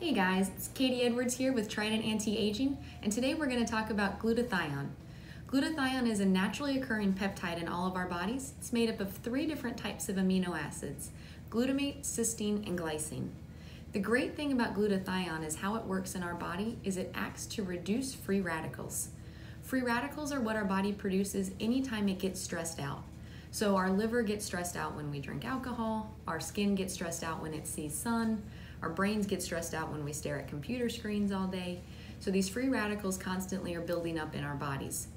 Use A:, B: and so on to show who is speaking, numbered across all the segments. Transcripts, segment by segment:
A: Hey guys, it's Katie Edwards here with Trident Anti-Aging, and today we're going to talk about glutathione. Glutathione is a naturally occurring peptide in all of our bodies. It's made up of three different types of amino acids, glutamate, cysteine, and glycine. The great thing about glutathione is how it works in our body is it acts to reduce free radicals. Free radicals are what our body produces anytime it gets stressed out. So our liver gets stressed out when we drink alcohol, our skin gets stressed out when it sees sun, our brains get stressed out when we stare at computer screens all day. So these free radicals constantly are building up in our bodies.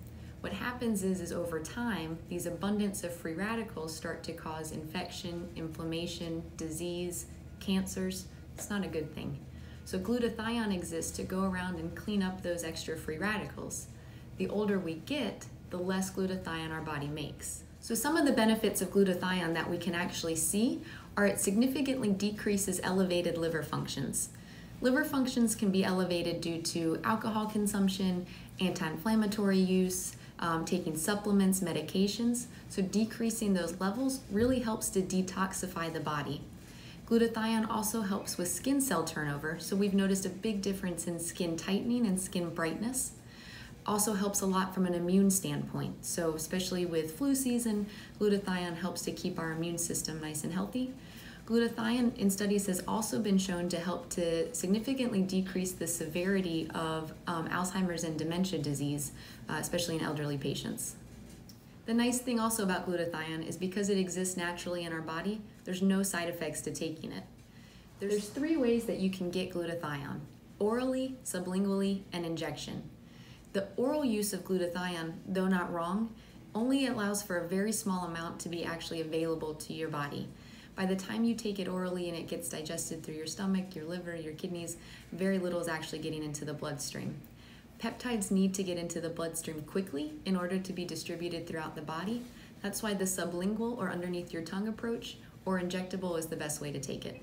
A: What happens is, is over time, these abundance of free radicals start to cause infection, inflammation, disease, cancers. It's not a good thing. So glutathione exists to go around and clean up those extra free radicals. The older we get, the less glutathione our body makes. So some of the benefits of glutathione that we can actually see are it significantly decreases elevated liver functions. Liver functions can be elevated due to alcohol consumption, anti-inflammatory use, um, taking supplements, medications. So decreasing those levels really helps to detoxify the body. Glutathione also helps with skin cell turnover, so we've noticed a big difference in skin tightening and skin brightness also helps a lot from an immune standpoint. So, especially with flu season, glutathione helps to keep our immune system nice and healthy. Glutathione in studies has also been shown to help to significantly decrease the severity of um, Alzheimer's and dementia disease, uh, especially in elderly patients. The nice thing also about glutathione is because it exists naturally in our body, there's no side effects to taking it. There's three ways that you can get glutathione orally, sublingually, and injection. The oral use of glutathione, though not wrong, only allows for a very small amount to be actually available to your body. By the time you take it orally and it gets digested through your stomach, your liver, your kidneys, very little is actually getting into the bloodstream. Peptides need to get into the bloodstream quickly in order to be distributed throughout the body. That's why the sublingual or underneath your tongue approach or injectable is the best way to take it.